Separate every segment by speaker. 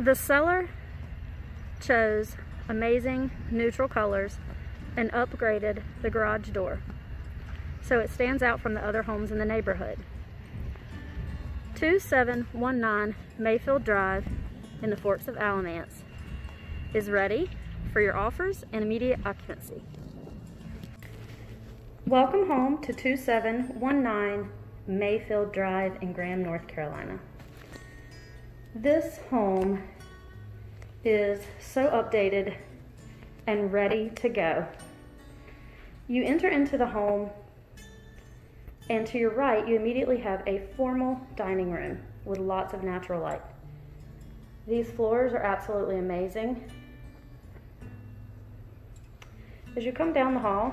Speaker 1: The seller chose amazing neutral colors and upgraded the garage door so it stands out from the other homes in the neighborhood. 2719 Mayfield Drive in the Forks of Alamance is ready for your offers and immediate occupancy. Welcome home to 2719 Mayfield Drive in Graham, North Carolina. This home is so updated and ready to go. You enter into the home and to your right, you immediately have a formal dining room with lots of natural light. These floors are absolutely amazing. As you come down the hall,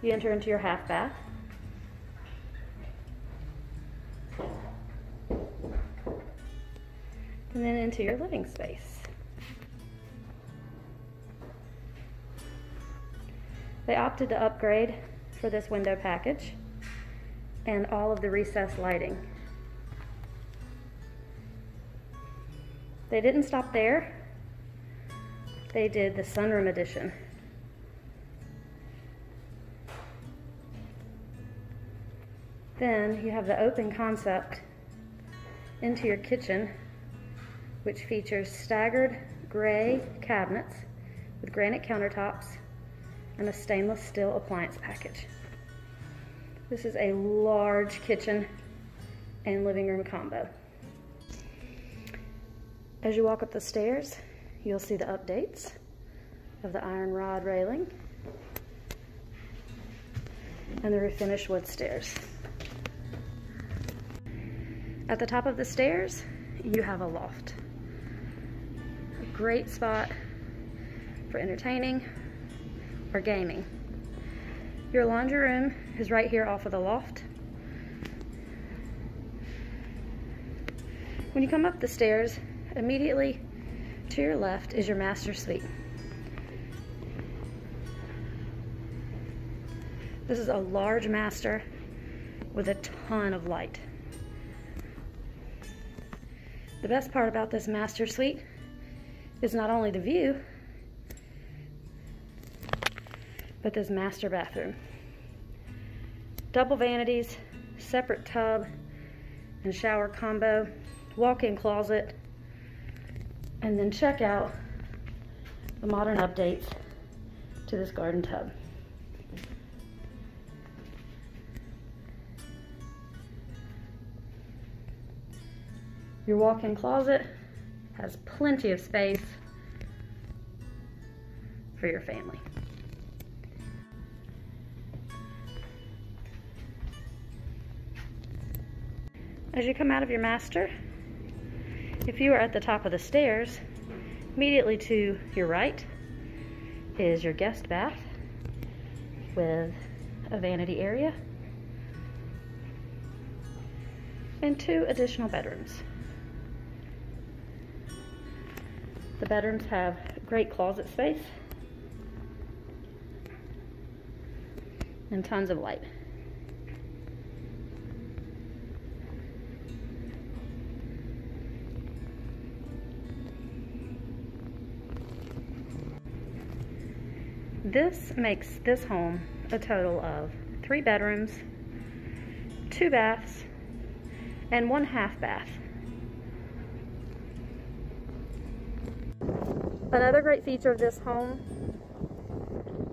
Speaker 1: you enter into your half bath. And then into your living space. They opted to upgrade for this window package and all of the recessed lighting. They didn't stop there. They did the sunroom edition. Then you have the open concept into your kitchen, which features staggered gray cabinets with granite countertops and a stainless steel appliance package. This is a large kitchen and living room combo. As you walk up the stairs, you'll see the updates of the iron rod railing and the refinished wood stairs. At the top of the stairs, you have a loft. Great spot for entertaining or gaming. Your laundry room is right here off of the loft. When you come up the stairs, immediately to your left is your master suite. This is a large master with a ton of light. The best part about this master suite is not only the view, but this master bathroom. Double vanities, separate tub and shower combo, walk-in closet, and then check out the modern updates to this garden tub. Your walk-in closet has plenty of space for your family. As you come out of your master, if you are at the top of the stairs, immediately to your right is your guest bath with a vanity area and two additional bedrooms. The bedrooms have great closet space and tons of light. This makes this home a total of three bedrooms, two baths, and one half bath. Another great feature of this home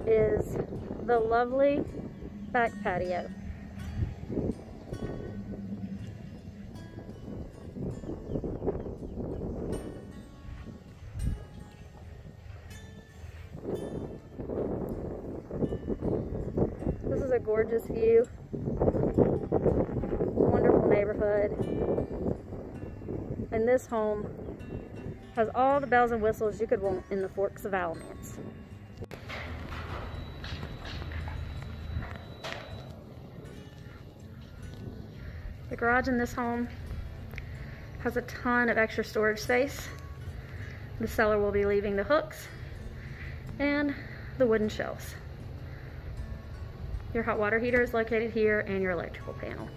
Speaker 1: is the lovely back patio. This is a gorgeous view. Wonderful neighborhood. And this home has all the bells and whistles you could want in the Forks of Alamance. The garage in this home has a ton of extra storage space. The seller will be leaving the hooks and the wooden shelves. Your hot water heater is located here and your electrical panel.